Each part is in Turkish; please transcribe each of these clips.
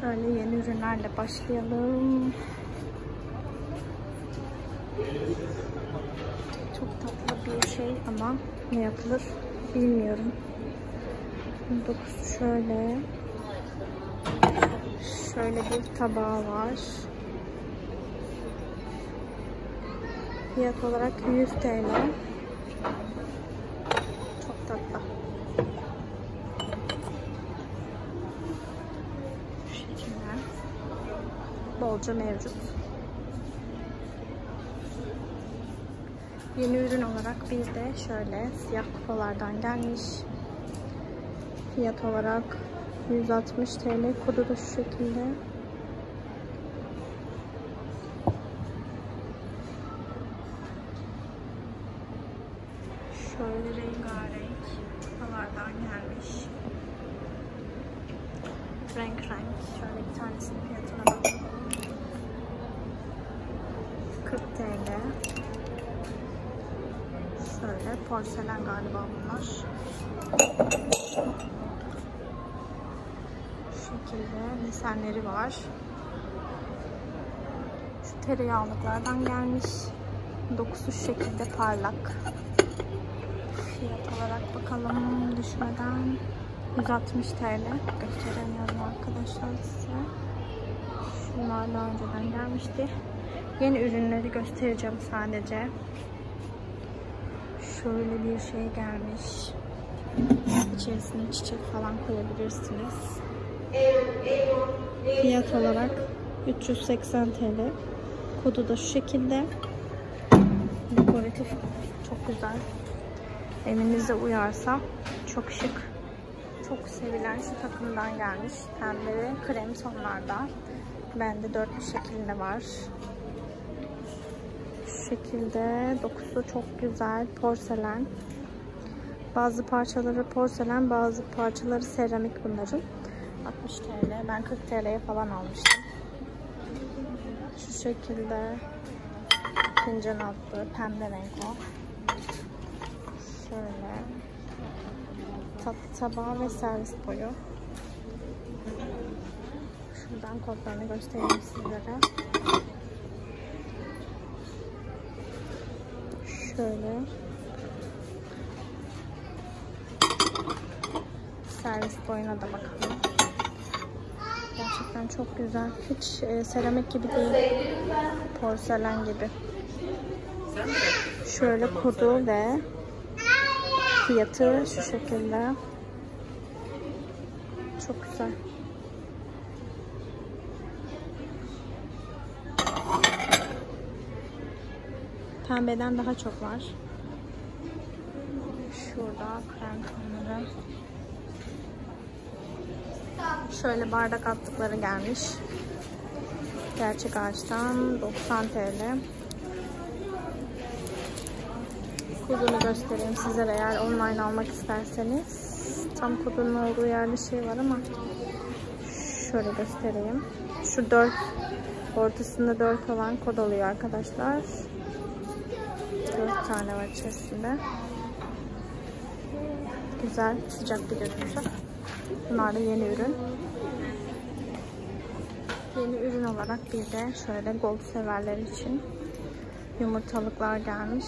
Şöyle yeni ürünlerle başlayalım. Çok tatlı bir şey ama ne yapılır bilmiyorum. Dokusu şöyle. Şöyle bir tabağı var. Fiyat olarak 100 TL. Çok tatlı. Şu şekilde. Bolca mevcut. Yeni ürün olarak bir de şöyle siyah kupalardan gelmiş. Fiyat olarak 160 TL. Kodu da şu şekilde. Şöyle rengarenk kupalardan gelmiş. Renk renk. Şöyle bir tanesinin fiyatına bakalım. 40 TL. Şöyle porselen galiba bunlar. Şu şekilde desenleri var. Şu tereyağlıklardan gelmiş. Dokusu şu şekilde parlak. Fiyat olarak bakalım düşmeden 160 TL gösteremiyorum arkadaşlar size. Şunlar daha önceden gelmişti. Yeni ürünleri göstereceğim sadece. Şöyle bir şey gelmiş. İçerisine çiçek falan koyabilirsiniz. Fiyat olarak 380 TL. Kodu da şu şekilde. Dekoratif çok güzel. Evinize uyarsa çok şık. Çok sevilen şu takımdan gelmiş. Pembe ve krem tonlarda. Bende dörtlü şekilde var. Şekilde dokusu çok güzel. Porselen. Bazı parçaları porselen, bazı parçaları seramik bunların. 60 TL. Ben 40 TL'ye falan almıştım. Şu şekilde fincan altı, pembe renk o. Şöyle tatlı tabağı ve servis boyu. Şuradan kodlarını göstereyim sizlere. Şöyle servis boyuna da bakalım. Gerçekten çok güzel. Hiç e, seramik gibi değil. Porselen gibi. Şöyle kodu ve fiyatı şu şekilde. Çok güzel. Pembeden daha çok var. Şurada krem tonları. Şöyle bardak attıkları gelmiş. Gerçek ağaçtan 90 TL. Kodunu göstereyim sizlere eğer online almak isterseniz. Tam kodunun olduğu yerde şey var ama şöyle göstereyim. Şu 4 ortasında 4 olan kod oluyor arkadaşlar. 4 tane var içerisinde. Güzel, sıcak bir görüntü. Bunlar da yeni ürün. Yeni ürün olarak bir de şöyle gold severler için yumurtalıklar gelmiş.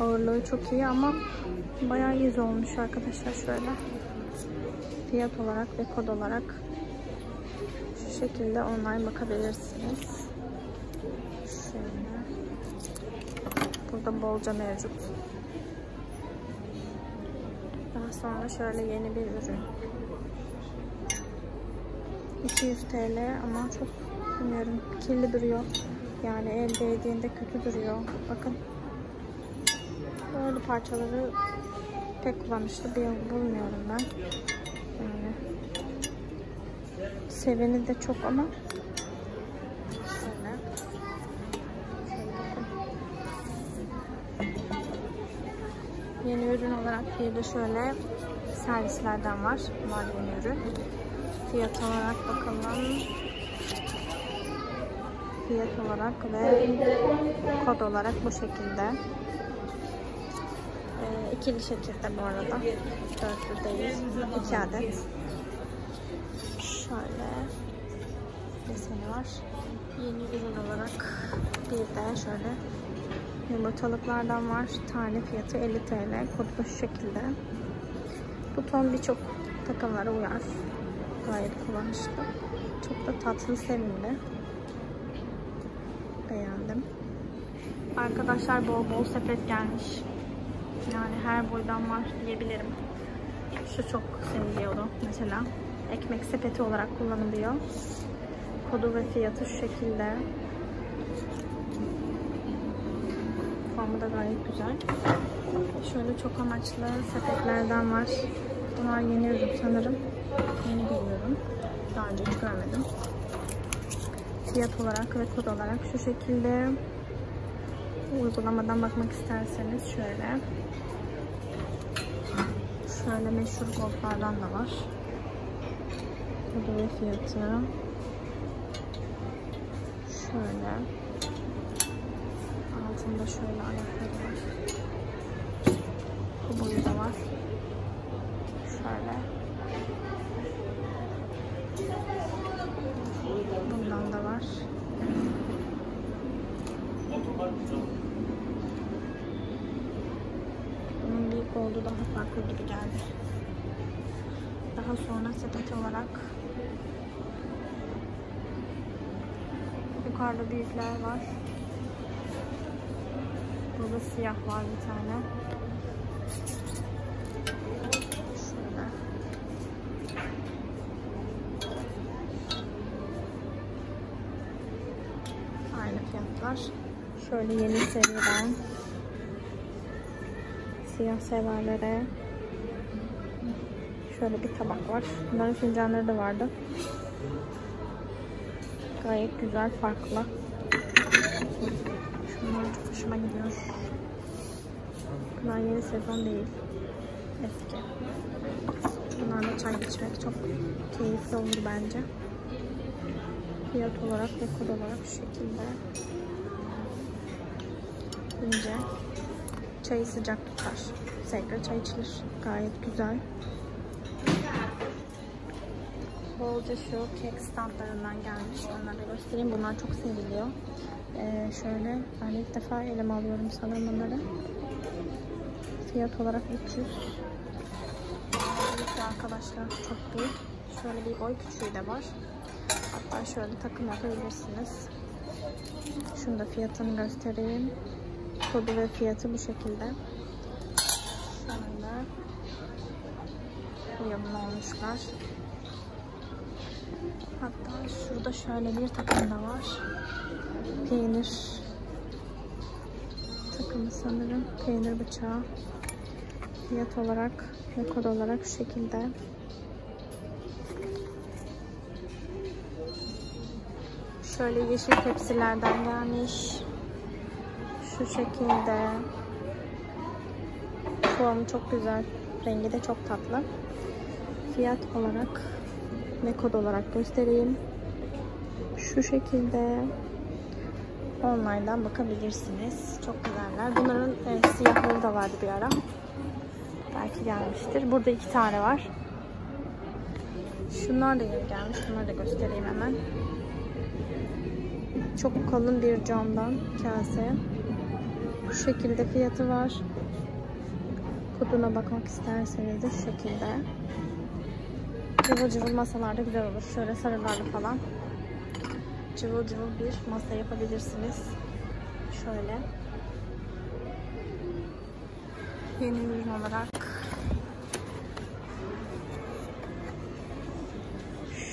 Ağırlığı çok iyi ama bayağı yüz olmuş arkadaşlar şöyle. Fiyat olarak ve kod olarak şu şekilde online bakabilirsiniz. Şöyle. Burada bolca mevcut. Daha sonra şöyle yeni bir ürün. 200 TL ama çok bilmiyorum kirli duruyor. Yani el değdiğinde kötü duruyor. Bakın. Böyle parçaları pek kullanışlı bir bulmuyorum ben. Yani seveni de çok ama Yeni ürün olarak bir de şöyle servislerden var. Bunlar yeni ürün. Fiyat olarak bakalım. Fiyat olarak ve kod olarak bu şekilde. Ee, ikili şekilde bu arada. Dörtlü değil. İki adet. Şöyle deseni var. Yeni ürün olarak bir de şöyle yumurtalıklardan var. Tane fiyatı 50 TL. Kodu da şu şekilde. Bu ton birçok takımlara uyar. Gayet kullanışlı. Çok da tatlı, sevimli. Beğendim. Arkadaşlar bol bol sepet gelmiş. Yani her boydan var diyebilirim. Şu çok seviliyordu mesela. Ekmek sepeti olarak kullanılıyor. Kodu ve fiyatı şu şekilde. Formu da gayet güzel. Şöyle çok amaçlı sepetlerden var. Bunlar yeni ürün sanırım. Yeni görüyorum. Daha önce hiç görmedim. Fiyat olarak ve kod olarak şu şekilde. Uygulamadan bakmak isterseniz şöyle. Şöyle meşhur goldlardan da var. Kodu ve fiyatı. Şöyle. Altında şöyle ayakları var. Bu boyu da var. Şöyle. Bundan da var. Bunun büyük olduğu daha farklı gibi geldi. Daha sonra sepet olarak yukarıda büyükler var. Burada siyah var bir tane. Aynı fiyatlar. Şöyle yeni seriden siyah severlere şöyle bir tabak var. Bunların fincanları da vardı. Gayet güzel, farklı. Şunlar çok hoşuma gidiyor. Bunlar yeni sezon değil. Eski. Bunlarla çay içmek çok keyifli olur bence. Fiyat olarak ve kod olarak şu şekilde. İnce. Çayı sıcak tutar. Tekrar çay içilir. Gayet güzel. Bolca şu kek standlarından gelmiş. Onları göstereyim. Bunlar çok seviliyor. Ee, şöyle ben ilk defa elime alıyorum sanırım bunları. Fiyat olarak 300. Büyük arkadaşlar çok büyük. Şöyle bir boy küçüğü de var. Hatta şöyle takım yapabilirsiniz. Şunu da fiyatını göstereyim. Kodu ve fiyatı bu şekilde. Şöyle uyumlu olmuşlar. Şurada şöyle bir takım da var. Peynir takımı sanırım. Peynir bıçağı. Fiyat olarak ve kod olarak şu şekilde. Şöyle yeşil tepsilerden gelmiş. Şu şekilde. Formu çok güzel. Rengi de çok tatlı. Fiyat olarak ve kod olarak göstereyim. Şu şekilde online'dan bakabilirsiniz. Çok güzeller. Bunların e, siyahları da vardı bir ara. Belki gelmiştir. Burada iki tane var. Şunlar da yeni gelmiş. Bunları da göstereyim hemen. Çok kalın bir camdan kase. Bu şekilde fiyatı var. Koduna bakmak isterseniz de şu şekilde. Cıvıl cıvıl masalarda güzel olur. Şöyle sarılarla falan. Cıvıl cıvıl bir masa yapabilirsiniz. Şöyle. Yeni ürün olarak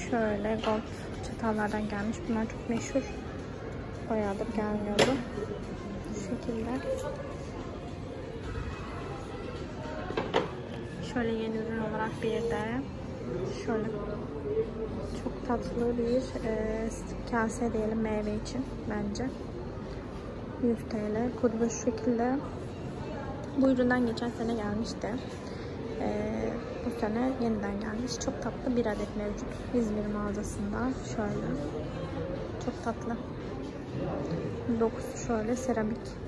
şöyle gold çatallardan gelmiş. Bunlar çok meşhur. Bayağıdır gelmiyordu. Şu şekilde. Şöyle yeni ürün olarak bir de şöyle çok tatlı bir e, kase diyelim meyve için bence. 100 TL. Şu şekilde. Bu üründen geçen sene gelmişti. E, bu sene yeniden gelmiş. Çok tatlı bir adet mevcut. İzmir mağazasında. Şöyle. Çok tatlı. Dokusu şöyle seramik